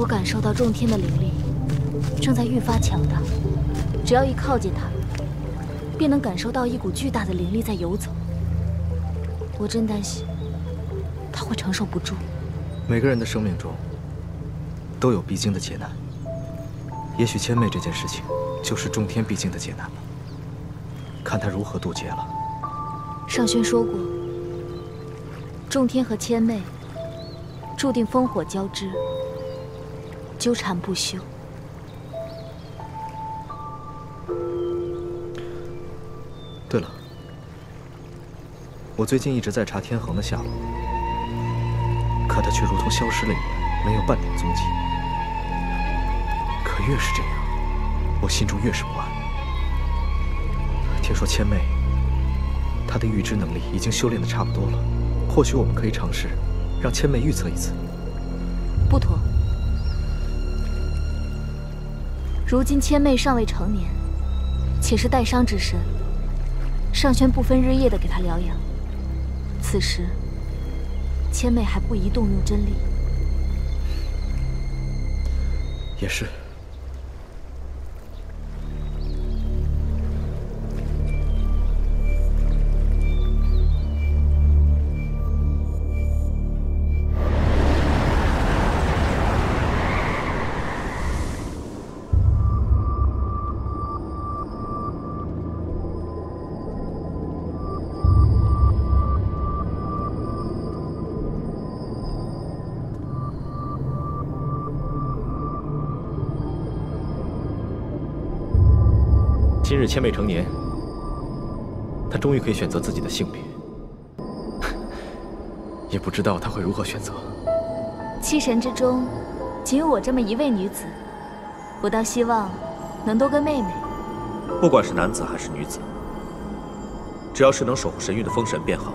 我感受到众天的灵力正在愈发强大，只要一靠近他，便能感受到一股巨大的灵力在游走。我真担心他会承受不住。每个人的生命中都有必经的劫难，也许千妹这件事情就是众天必经的劫难吧。看他如何渡劫了。上轩说过，众天和千妹注定烽火交织，纠缠不休。对了，我最近一直在查天恒的下落，可他却如同消失了一般，没有半点踪迹。可越是这样，我心中越是不安。听说千妹，她的预知能力已经修炼的差不多了，或许我们可以尝试让千妹预测一次。如今千媚尚未成年，且是带伤之身，尚轩不分日夜的给她疗养。此时，千妹还不宜动用真力。也是。千妹成年，她终于可以选择自己的性别，也不知道她会如何选择。七神之中，仅有我这么一位女子，我倒希望能多个妹妹。不管是男子还是女子，只要是能守护神域的封神便好。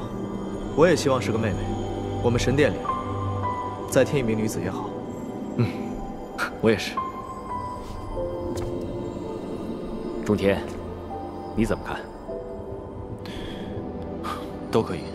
我也希望是个妹妹，我们神殿里再添一名女子也好。嗯，我也是。中天，你怎么看？都可以。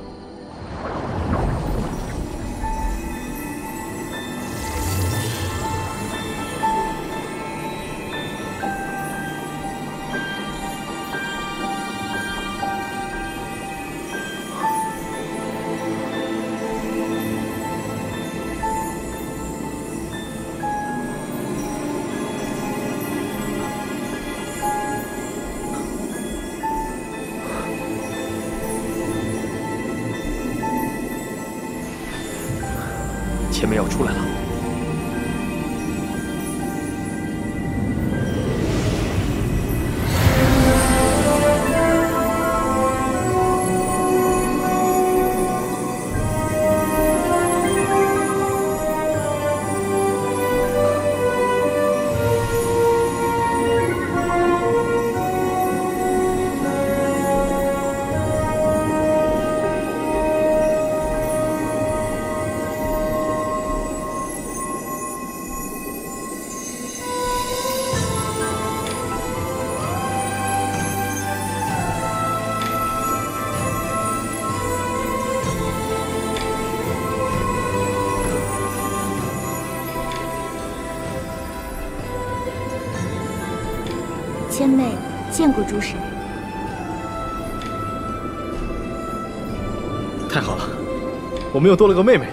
千妹见过诸神，太好了，我们又多了个妹妹。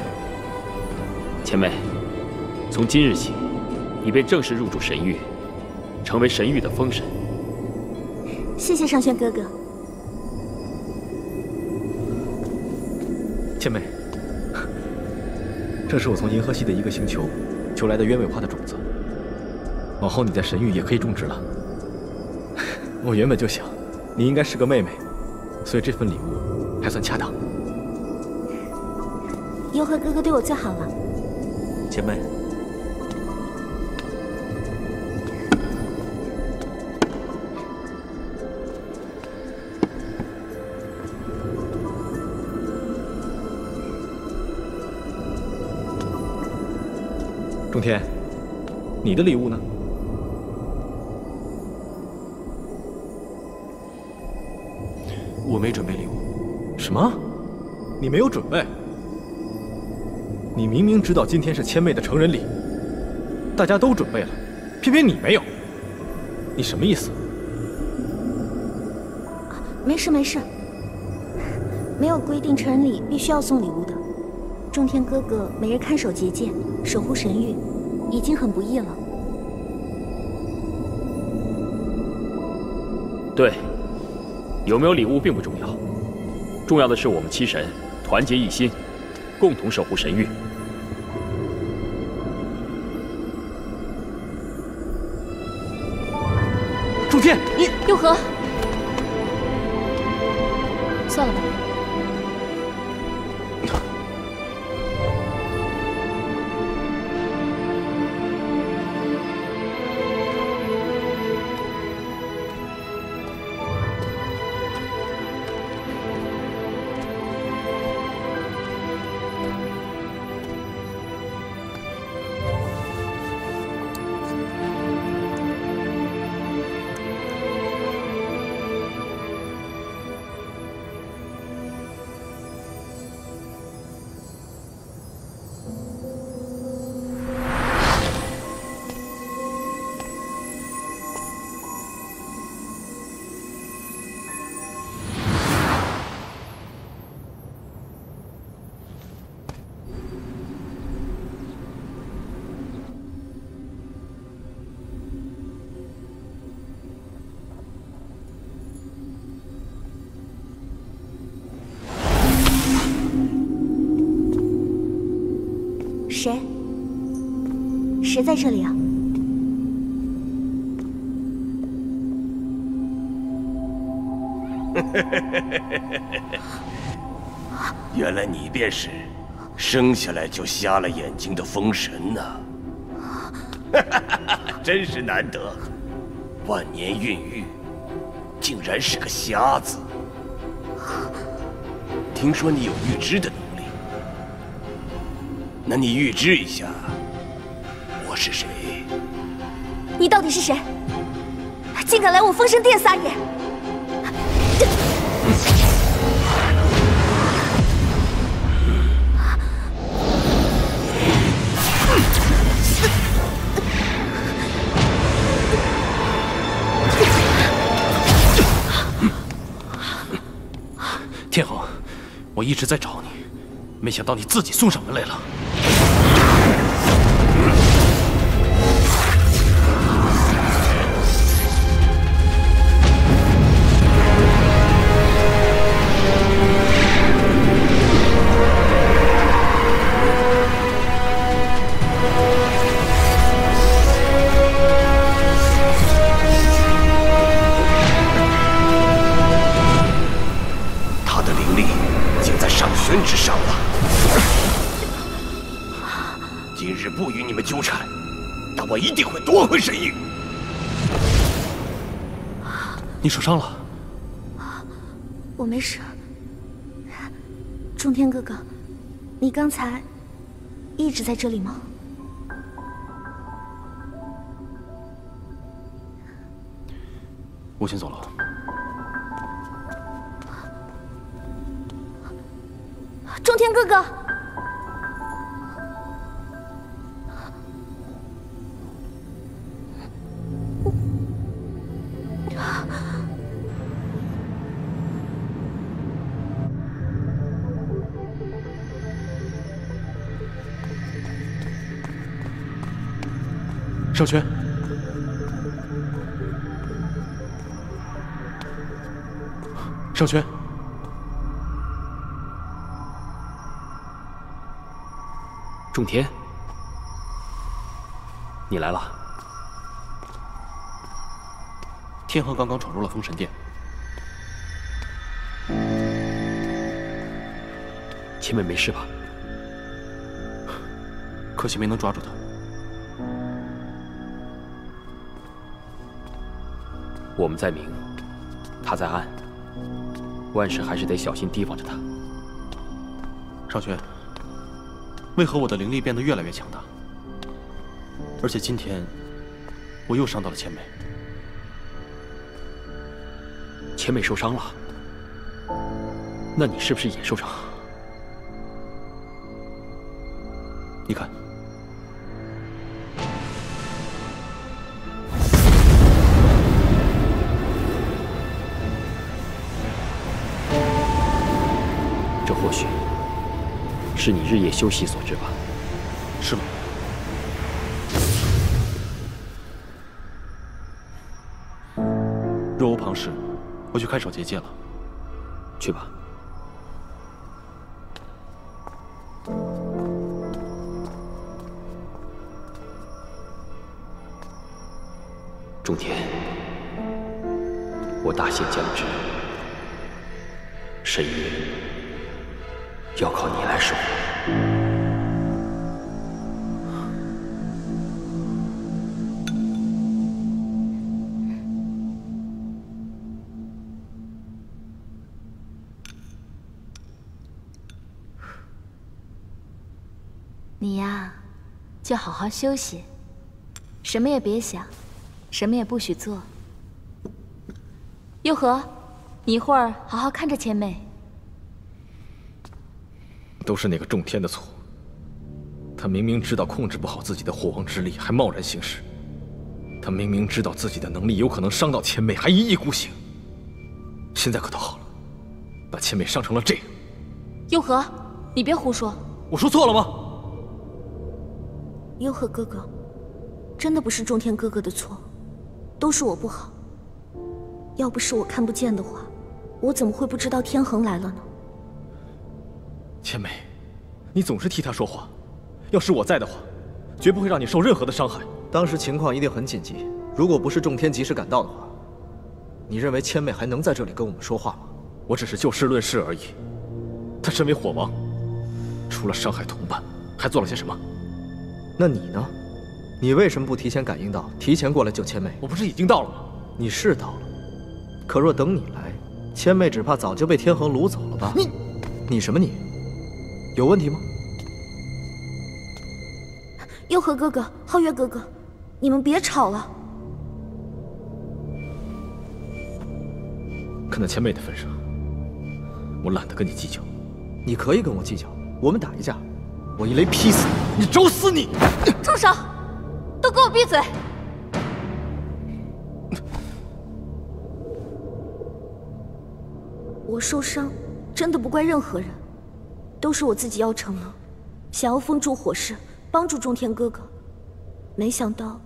前辈，从今日起，你便正式入主神域，成为神域的封神。谢谢上轩哥哥。前辈，这是我从银河系的一个星球求来的鸢尾花的种子，往后你在神域也可以种植了。我原本就想，你应该是个妹妹，所以这份礼物还算恰当。游和哥哥对我最好了。前辈，仲天，你的礼物呢？我没准备礼物。什么？你没有准备？你明明知道今天是千妹的成人礼，大家都准备了，偏偏你没有，你什么意思？没事没事，没有规定成人礼必须要送礼物的。仲天哥哥每日看守结界，守护神域，已经很不易了。对，有没有礼物并不重要，重要的是我们七神团结一心，共同守护神域。楚天，你佑和，谁在这里啊？原来你便是生下来就瞎了眼睛的风神呐！真是难得，万年孕育，竟然是个瞎子。听说你有预知的能力，那你预知一下，是谁？你到底是谁？竟敢来我封神殿撒野！天恒，我一直在找你，没想到你自己送上门来了。伤了？我没事。中天哥哥，你刚才一直在这里吗？我先走了。中天哥哥，少轩，少轩，仲天，你来了。天恒刚刚闯入了封神殿，前辈没事吧？可惜没能抓住他。我们在明，他在暗，万事还是得小心提防着他。少轩，为何我的灵力变得越来越强大？而且今天我又伤到了千美。千美受伤了，那你是不是也受伤？你看，或许是你日夜修习所致吧？是吗？若无旁事，我去看守结界了。去吧。中天，我大限将至，神域要靠你来守护。你呀，就好好休息，什么也别想，什么也不许做。佑和，你一会儿好好看着千妹。都是那个仲天的错。他明明知道控制不好自己的火王之力，还贸然行事；他明明知道自己的能力有可能伤到千妹，还一意孤行。现在可倒好了，把千妹伤成了这样。幽和，你别胡说。我说错了吗？幽和哥哥，真的不是仲天哥哥的错，都是我不好。要不是我看不见的话，我怎么会不知道天恒来了呢？千妹，你总是替他说话。要是我在的话，绝不会让你受任何的伤害。当时情况一定很紧急，如果不是仲天及时赶到的话，你认为千妹还能在这里跟我们说话吗？我只是就事论事而已。他身为火王，除了伤害同伴，还做了些什么？那你呢？你为什么不提前感应到，提前过来救千妹？我不是已经到了吗？你是到了，可若等你来，千妹只怕早就被天恒掳走了吧？你，你什么你？有问题吗？佑和哥哥，皓月哥哥，你们别吵了。看在千妹的份上，我懒得跟你计较。你可以跟我计较，我们打一架。我一雷劈死你！你找死你！住手！都给我闭嘴！我受伤，真的不怪任何人，都是我自己要逞能，想要封住火势，帮助中天哥哥，没想到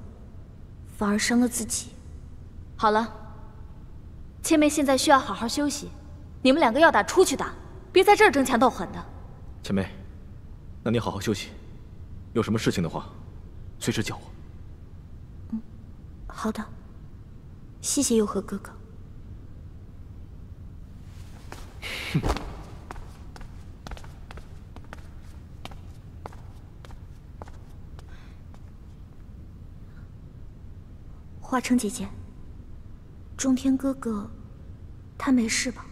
反而伤了自己。好了，千妹现在需要好好休息，你们两个要打出去打，别在这儿争强斗狠的。千妹。那你好好休息，有什么事情的话，随时叫我。嗯，好的，谢谢佑和哥哥。哼，华城姐姐，中天哥哥，他没事吧？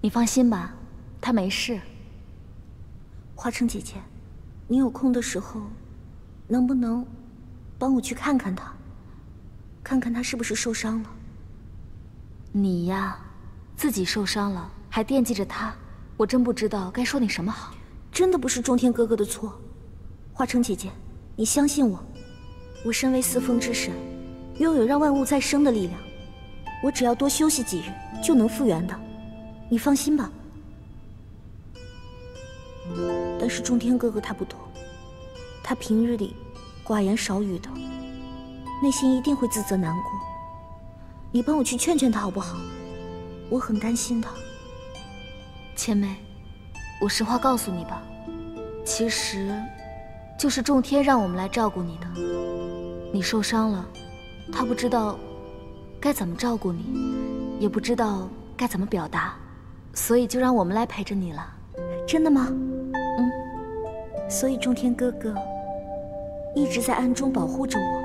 你放心吧，他没事。华城姐姐，你有空的时候，能不能帮我去看看他，看看他是不是受伤了？你呀，自己受伤了还惦记着他，我真不知道该说你什么好。真的不是中天哥哥的错，华城姐姐，你相信我，我身为四风之神，拥有让万物再生的力量，我只要多休息几日就能复原的，你放心吧。但是仲天哥哥他不同，他平日里寡言少语的，内心一定会自责难过。你帮我去劝劝他好不好？我很担心他。千妹，我实话告诉你吧，其实，就是仲天让我们来照顾你的。你受伤了，他不知道该怎么照顾你，也不知道该怎么表达，所以就让我们来陪着你了。真的吗？嗯所以，仲天哥哥一直在暗中保护着我。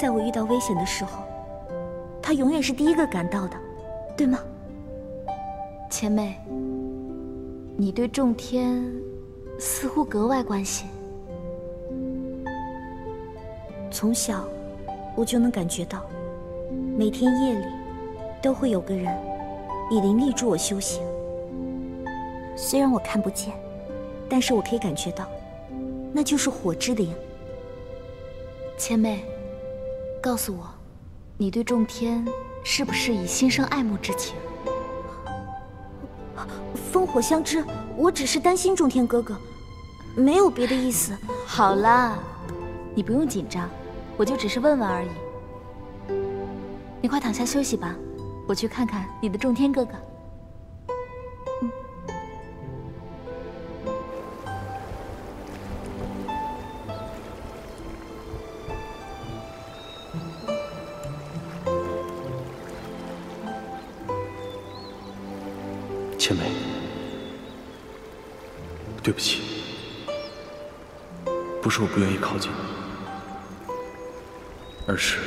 在我遇到危险的时候，他永远是第一个赶到的，对吗？千妹，你对仲天似乎格外关心。从小我就能感觉到，每天夜里都会有个人以灵力助我修行。虽然我看不见。但是我可以感觉到，那就是火之灵。千妹，告诉我，你对仲天是不是已心生爱慕之情？烽火相知，我只是担心仲天哥哥，没有别的意思。好啦，你不用紧张，我就只是问问而已。你快躺下休息吧，我去看看你的仲天哥哥。千梅，对不起，不是我不愿意靠近你，而是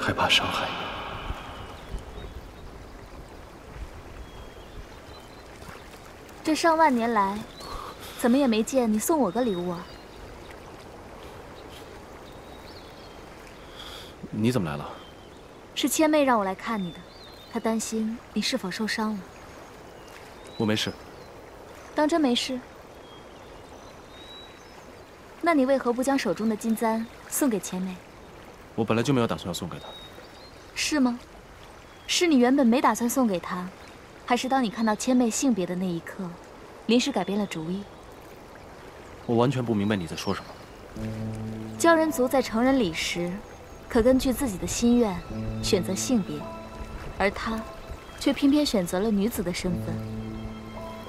害怕伤害你。这上万年来，怎么也没见你送我个礼物啊？你怎么来了？是千妹让我来看你的，她担心你是否受伤了。我没事。当真没事？那你为何不将手中的金簪送给千妹？我本来就没有打算要送给他。是吗？是你原本没打算送给他，还是当你看到千妹性别的那一刻，临时改变了主意？我完全不明白你在说什么。鲛人族在成人礼时，可根据自己的心愿选择性别，而他，却偏偏选择了女子的身份。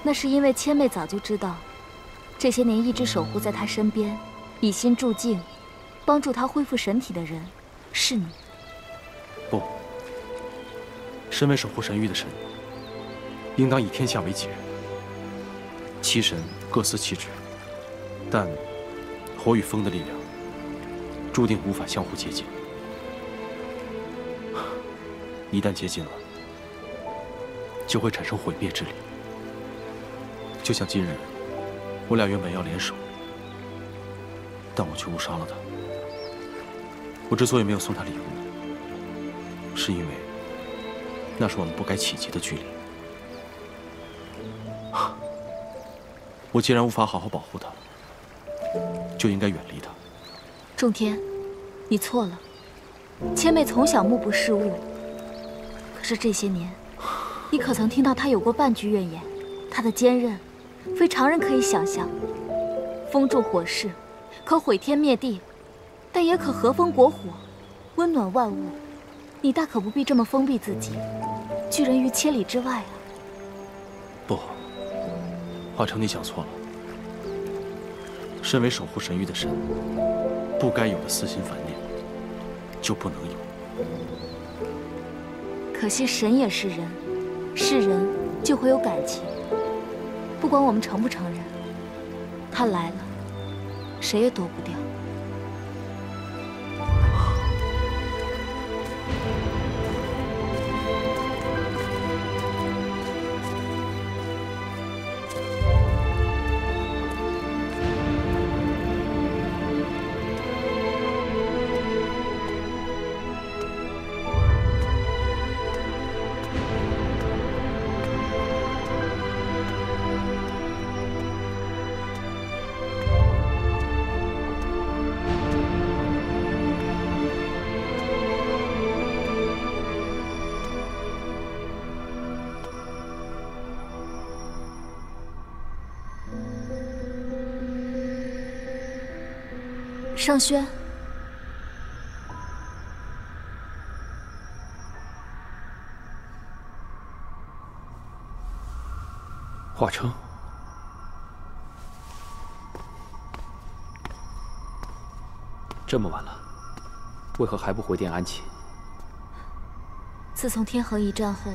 那是因为千妹早就知道，这些年一直守护在他身边，以心助境，帮助他恢复神体的人，是你。不，身为守护神域的神，应当以天下为己任。七神各司其职，但火与风的力量注定无法相互接近。一旦接近了，就会产生毁灭之力。就像今日，我俩原本要联手，但我却误杀了他。我之所以没有送他礼物，是因为那是我们不该企及的距离。我既然无法好好保护他，就应该远离他。仲天，你错了。千妹从小目不识物，可是这些年，你可曾听到她有过半句怨言？她的坚韧，非常人可以想象。风助火势，可毁天灭地，但也可和风裹火，温暖万物。你大可不必这么封闭自己，拒人于千里之外啊！不，华成，你想错了。身为守护神域的神，不该有的私心烦念。就不能有。可惜神也是人，是人就会有感情。不管我们承不承认，他来了，谁也躲不掉。尚轩，华成，这么晚了，为何还不回殿安寝？自从天恒一战后，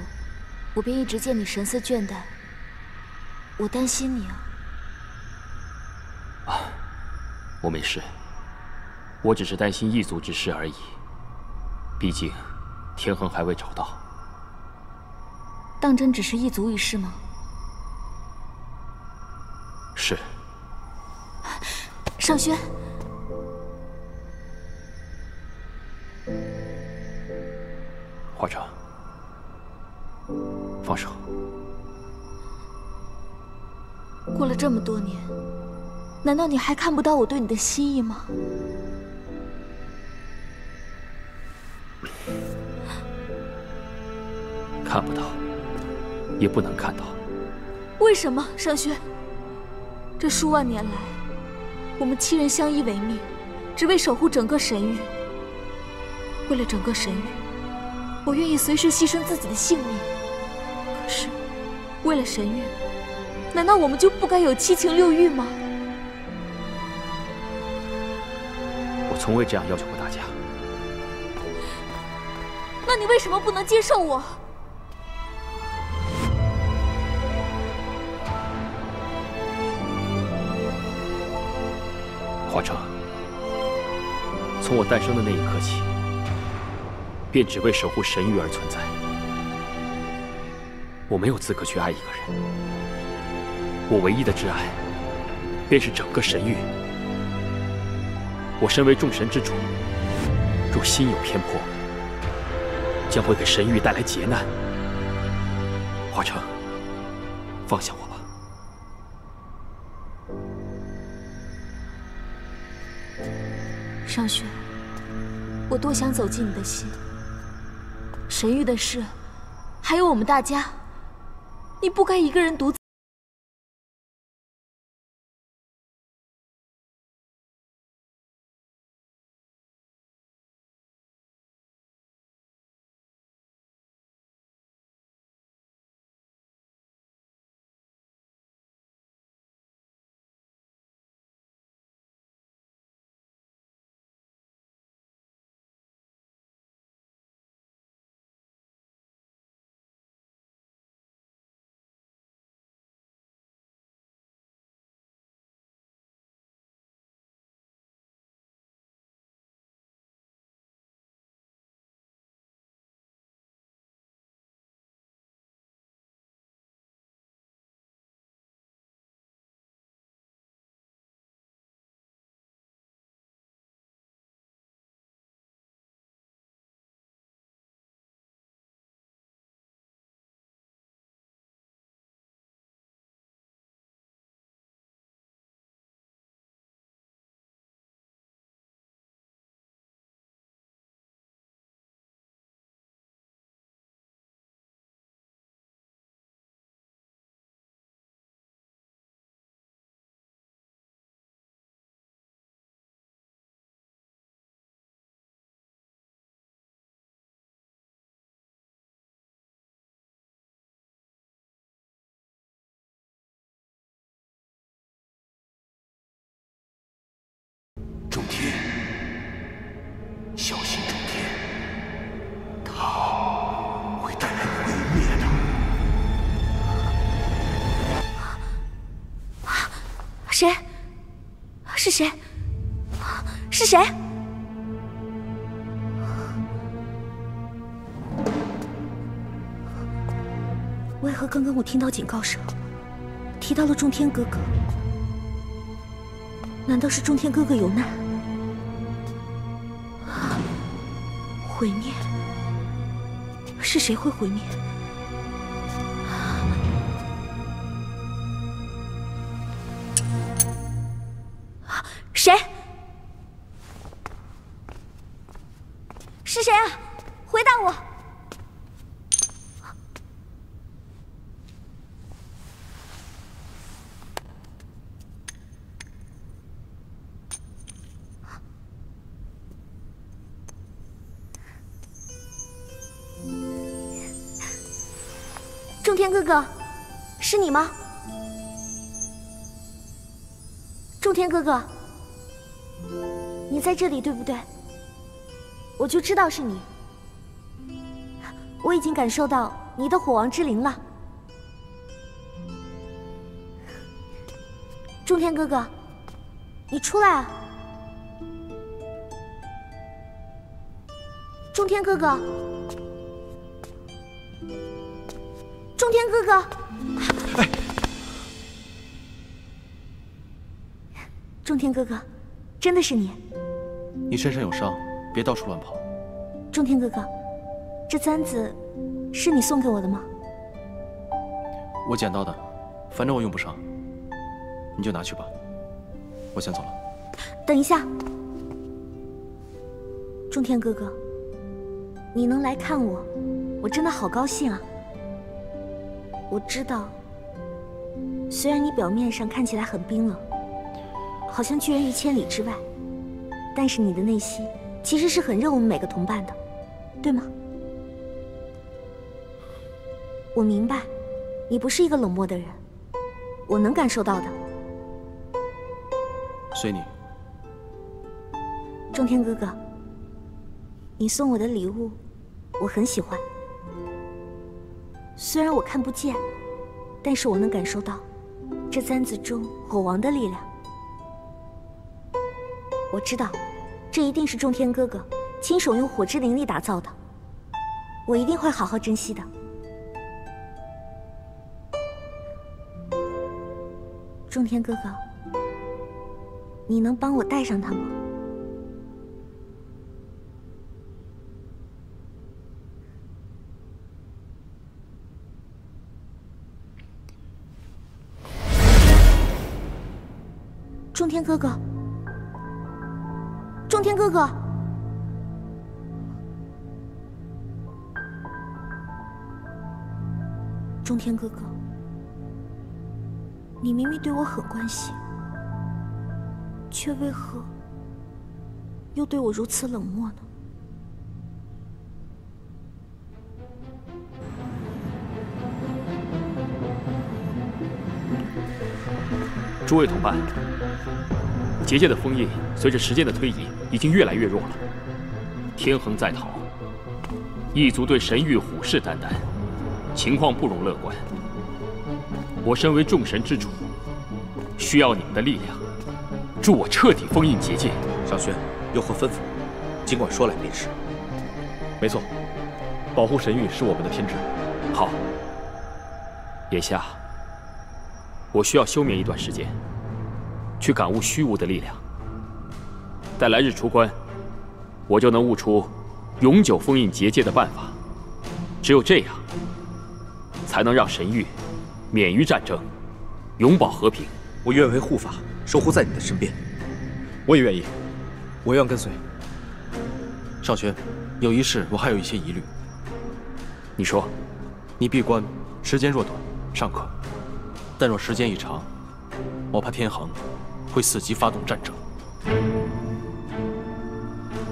我便一直见你神色倦怠，我担心你啊。啊，我没事。我只是担心异族之事而已。毕竟，天恒还未找到。当真只是异族一事吗？是。尚轩，华城，放手。过了这么多年，难道你还看不到我对你的心意吗？看不到，也不能看到。为什么，尚轩？这数万年来，我们七人相依为命，只为守护整个神域。为了整个神域，我愿意随时牺牲自己的性命。可是，为了神域，难道我们就不该有七情六欲吗？我从未这样要求过大家。那你为什么不能接受我？从我诞生的那一刻起，便只为守护神域而存在。我没有资格去爱一个人，我唯一的挚爱，便是整个神域。我身为众神之主，若心有偏颇，将会给神域带来劫难。华城，放下我吧。尚轩，我多想走进你的心。神域的事，还有我们大家，你不该一个人独自。谁？是谁？是谁？为何刚刚我听到警告声，提到了仲天哥哥？难道是仲天哥哥有难？毁灭？是谁会毁灭？天哥哥，是你吗？仲天哥哥，你在这里对不对？我就知道是你。我已经感受到你的火王之灵了。仲天哥哥，你出来啊！仲天哥哥，天哥哥，哎仲天哥哥，真的是你！你身上有伤，别到处乱跑。仲天哥哥，这簪子是你送给我的吗？我捡到的，反正我用不上，你就拿去吧。我先走了。等一下，仲天哥哥，你能来看我，我真的好高兴啊！我知道，虽然你表面上看起来很冰冷，好像拒人于千里之外，但是你的内心其实是很热我们每个同伴的，对吗？我明白，你不是一个冷漠的人，我能感受到的。随你。中天哥哥，你送我的礼物，我很喜欢。虽然我看不见，但是我能感受到这簪子中火王的力量。我知道，这一定是仲天哥哥亲手用火之灵力打造的，我一定会好好珍惜的。仲天哥哥，你能帮我带上它吗？哥哥，中天哥哥，中天哥哥，你明明对我很关心，却为何又对我如此冷漠呢？诸位同伴。结界的封印随着时间的推移，已经越来越弱了。天恒在逃，异族对神域虎视眈眈，情况不容乐观。我身为众神之主，需要你们的力量，助我彻底封印结界。小轩，有何吩咐？尽管说来便是。没错，保护神域是我们的天职。好，眼下我需要休眠一段时间。去感悟虚无的力量，待来日出关，我就能悟出永久封印结界的办法。只有这样，才能让神域免于战争，永保和平。我愿为护法，守护在你的身边。我也愿意，我愿跟随。少轩，有一事我还有一些疑虑。你说，你闭关时间若短，尚可；但若时间一长，我怕天恒。会伺机发动战争。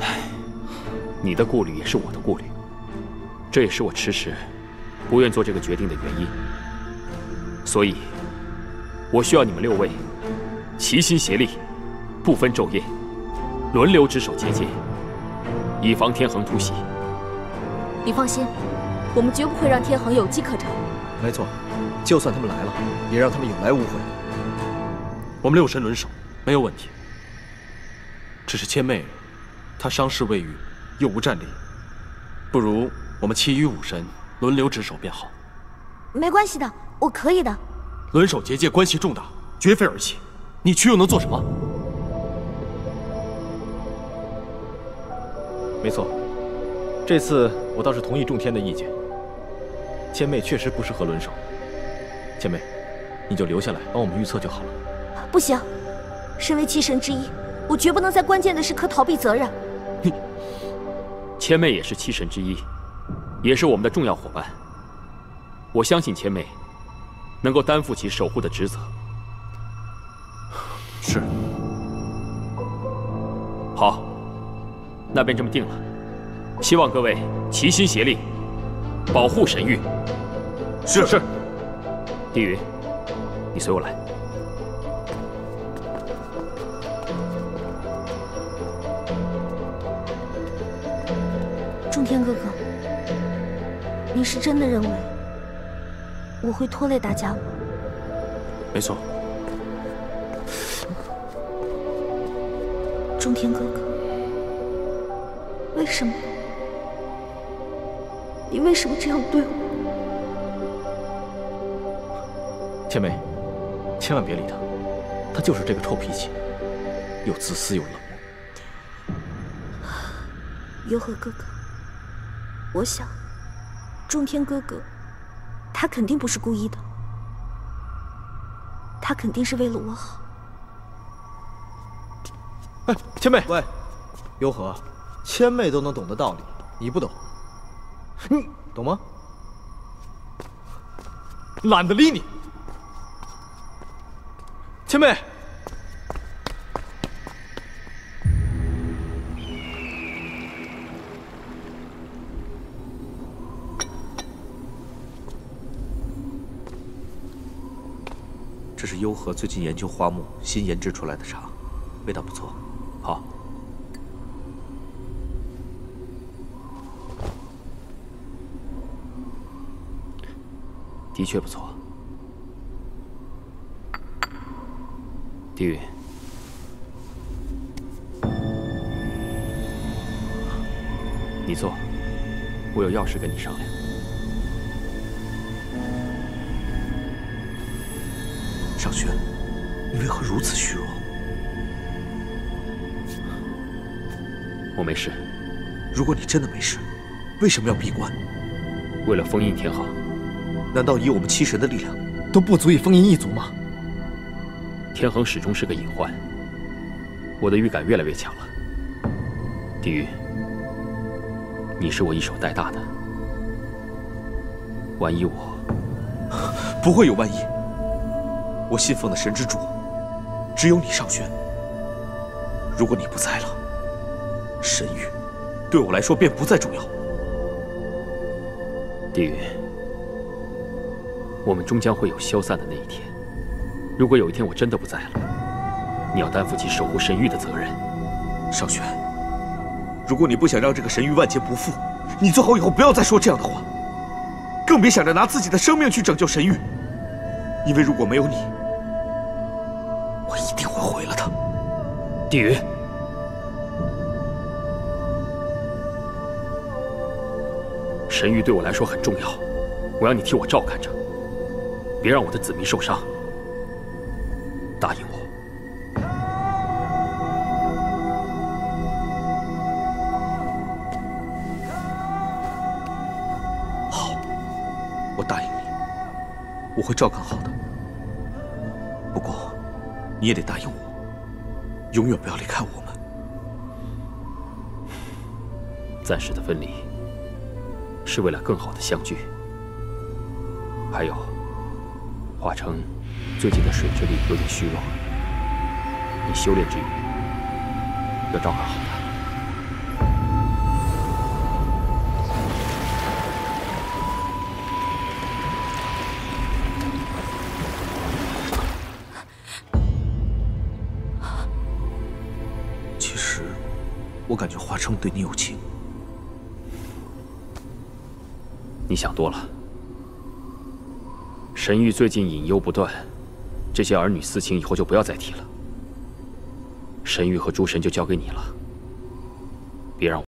唉，你的顾虑也是我的顾虑，这也是我迟迟不愿做这个决定的原因。所以，我需要你们六位齐心协力，不分昼夜，轮流值守结界，以防天恒突袭。你放心，我们绝不会让天恒有机可乘。没错，就算他们来了，也让他们有来无回。我们六神轮手没有问题，只是千妹，她伤势未愈，又无战力，不如我们其余五神轮流值守便好。没关系的，我可以的。轮守结界关系重大，绝非儿戏。你去又能做什么？没错，这次我倒是同意众天的意见。千妹确实不适合轮守，千妹，你就留下来帮我们预测就好了。不行，身为七神之一，我绝不能在关键的时刻逃避责任。你，千妹也是七神之一，也是我们的重要伙伴。我相信千妹能够担负起守护的职责。是。好，那便这么定了。希望各位齐心协力，保护神域。是是。帝云，你随我来。天哥哥，你是真的认为我会拖累大家吗？没错。中天哥哥，为什么？你为什么这样对我？千梅，千万别理他，他就是这个臭脾气，又自私又冷漠。游和哥哥。我想，中天哥哥，他肯定不是故意的，他肯定是为了我好。哎，千妹，喂，幽和，千妹都能懂的道理，你不懂，你懂吗？懒得理你。千妹。和最近研究花木新研制出来的茶，味道不错。好，的确不错。狄云，你坐，我有要事跟你商量。你为何如此虚弱？我没事。如果你真的没事，为什么要闭关？为了封印天恒。难道以我们七神的力量，都不足以封印一族吗？天恒始终是个隐患。我的预感越来越强了。地狱，你是我一手带大的，万一我……不会有万一。我信奉的神之主，只有你尚轩。如果你不在了，神域对我来说便不再重要。狄云，我们终将会有消散的那一天。如果有一天我真的不在了，你要担负起守护神域的责任。尚轩，如果你不想让这个神域万劫不复，你最好以后不要再说这样的话，更别想着拿自己的生命去拯救神域，因为如果没有你。狄云，神域对我来说很重要，我要你替我照看着，别让我的子民受伤。答应我。好，我答应你，我会照看好的。你也得答应我。永远不要离开我们。暂时的分离，是为了更好的相聚。还有，华城最近的水之力有点虚弱，你修炼之余要照看好他。称对你有情，你想多了。神域最近隐忧不断，这些儿女私情以后就不要再提了。神域和诸神就交给你了，别让我。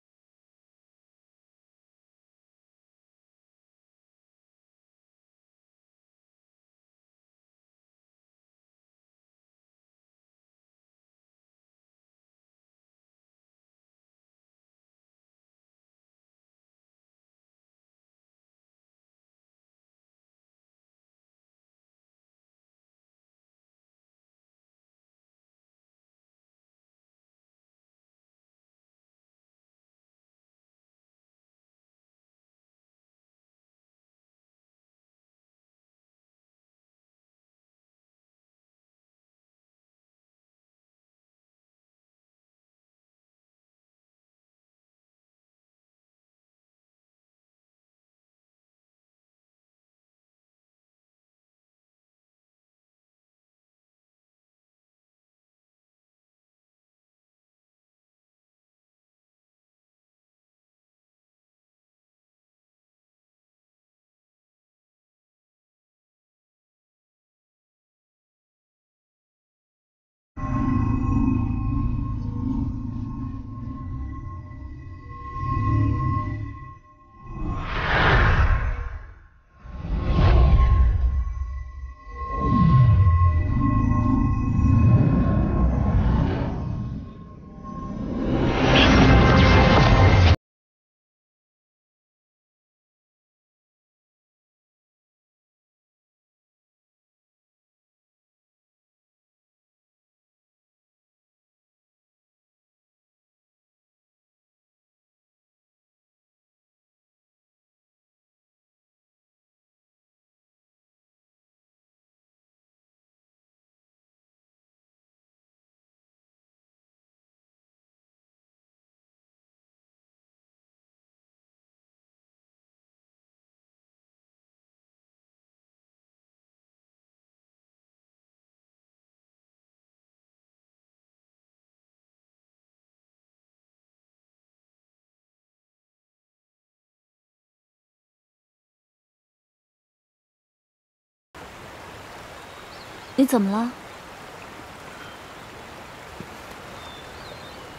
你怎么了？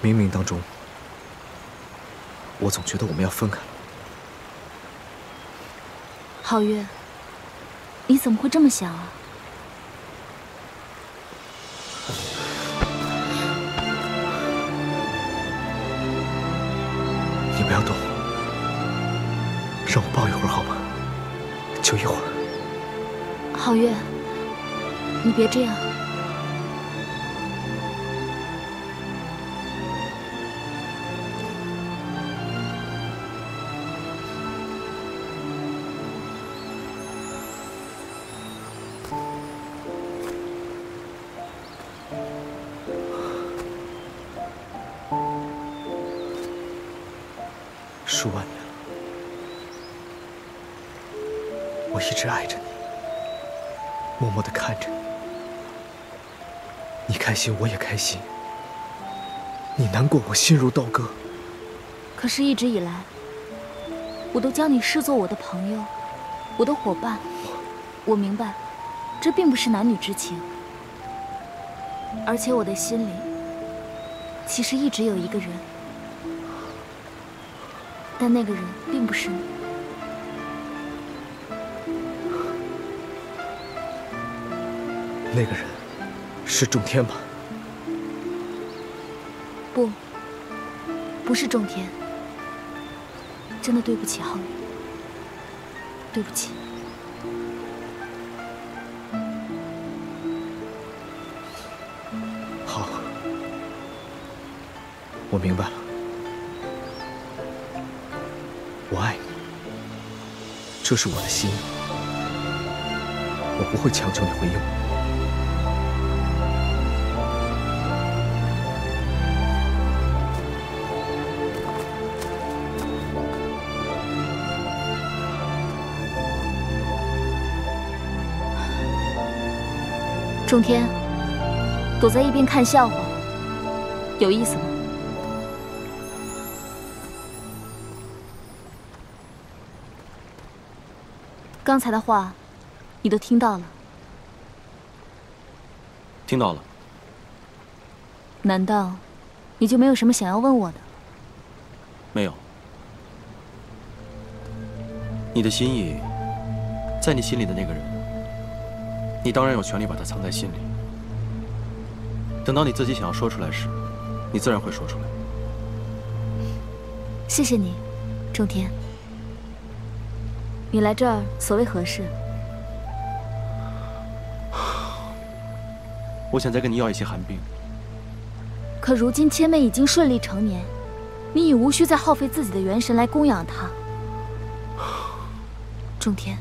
冥冥当中，我总觉得我们要分开了。皓月，你怎么会这么想啊？你不要动，让我抱一会儿好吗？就一会儿。皓月，你别这样。开心，我也开心；你难过，我心如刀割。可是，一直以来，我都将你视作我的朋友，我的伙伴。我明白，这并不是男女之情，而且我的心里，其实一直有一个人。但那个人并不是你。那个人是仲天吧？不，不是仲天。真的对不起，浩宇，对不起。好，我明白了。我爱你，这是我的心意，我不会强求你回应我。仲天，躲在一边看笑话，有意思吗？刚才的话，你都听到了。听到了。难道你就没有什么想要问我的？没有。你的心意，在你心里的那个人，你当然有权利把它藏在心里。等到你自己想要说出来时，你自然会说出来。谢谢你，仲天。你来这儿所为何事？我想再跟你要一些寒冰。可如今千妹已经顺利成年，你已无需再耗费自己的元神来供养她。仲天，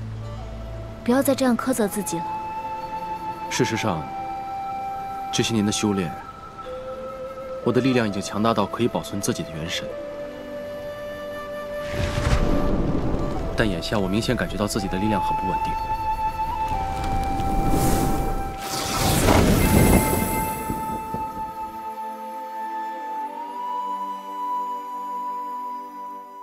不要再这样苛责自己了。事实上，这些年的修炼，我的力量已经强大到可以保存自己的元神。但眼下我明显感觉到自己的力量很不稳定。